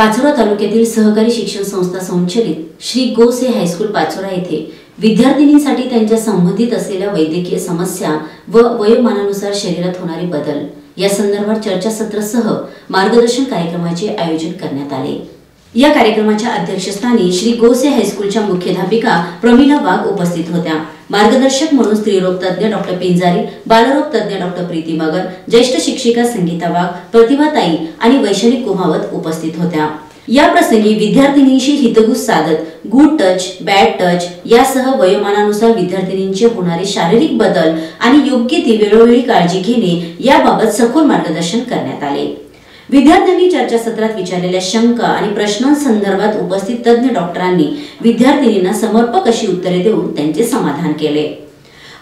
पाचोरा तालुक्यातील सहकारी शिक्षण संस्था संचलित श्री गोसे हायस्कूल पाचोरा येथे विद्यार्थिनींसाठी त्यांच्या संबंधित असलेल्या वैद्यकीय समस्या व वयोमानानुसार शरीरात होणारे बदल या संदर्भात चर्चासत्रासह मार्गदर्शन कार्यक्रमाचे आयोजन करण्यात आले. या कार्यक्रमाच्या अध्यक्षस्थानी श्री गोसे हायस्कूलच्या मुख्याध्यापिका प्रमिला वाघ उपस्थित होत्या. मार्गदर्शक म्हणून स्त्रीरोग तज्ज्ञ डॉक्टर पिंजारी बालरोग तज्ज्ञ डॉक्टर प्रीती मगर ज्येष्ठ शिक्षिका संगीता वाघ प्रतिभाताई आणि वैशाली कुमावत उपस्थित होत्या. या प्रसंगी विद्यार्थिनींशी हितगुज साधत गुड टच बॅड टच यासह वयोमानानुसार विद्यार्थिनींचे होणारे शारीरिक बदल आणि योग्य ती वेळोवेळी काळजी घेणे याबाबत सखोल मार्गदर्शन करण्यात आले. विद्यार्थ्यांनी चर्चासत्रात विचारलेल्या शंका आणि प्रश्नांसंदर्भात उपस्थित तज्ज्ञ डॉक्टरांनी विद्यार्थिनींना समर्पक अशी उत्तरे देऊन त्यांचे समाधान केले.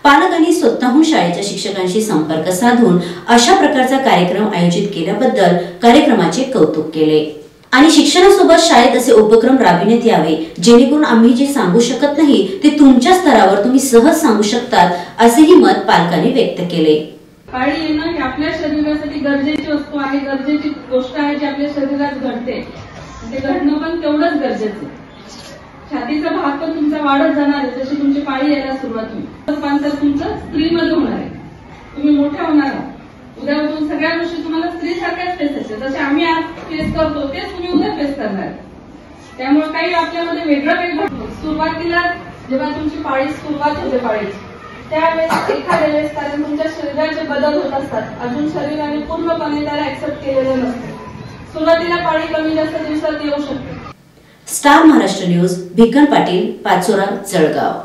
पालकांनी स्वतःहून शाळेच्या शिक्षकांशी संपर्क साधून अशा प्रकारचा कार्यक्रम आयोजित केल्याबद्दल कार्यक्रमाचे कौतुक केले. आणि शिक्षणासोबत शाळेत असे उपक्रम राबविण्यात यावे जेणेकरून आम्ही जे सांगू शकत नाही ते तुमच्या स्तरावर तुम्ही सहज सांगू शकतात असेही मत पालकांनी व्यक्त केले. पाळी येणं हे आपल्या शरीरासाठी गरजेची वस्तू आहे गरजेची गोष्ट आहे जी आपल्या शरीरात घडते. ते घडणं पण तेवढंच गरजेचं छातीचा भाग पण तुमचा वाढत जाणार आहे जशी तुमची पाळी यायला सुरुवात होईल. रूपांतर तुमचं स्त्रीमध्ये होणार आहे. तुम्ही मोठ्या होणार आहात. उद्या उठून सगळ्या गोष्टी तुम्हाला स्त्रीसारख्याच फेस असते जसे आम्ही आज फेस करतो तेच तुम्ही उद्या फेस करणार त्यामुळे काही आपल्यामध्ये वेगळं काही सुरुवातीला जेव्हा तुमची पाळी सुरुवात होते पाळीची त्यावेळेस एखाद्या वेळेस कारण तुमच्या शरीराचे बदल होत असतात. अजून शरीराने पूर्णपणे त्याला ऍक्सेप्ट केलेलं नसते. सुरुवातीला पाणी कमी जास्त दिवसात येऊ शकते. Star Maharashtra news Bhikan Patil Pachora Jalgaon.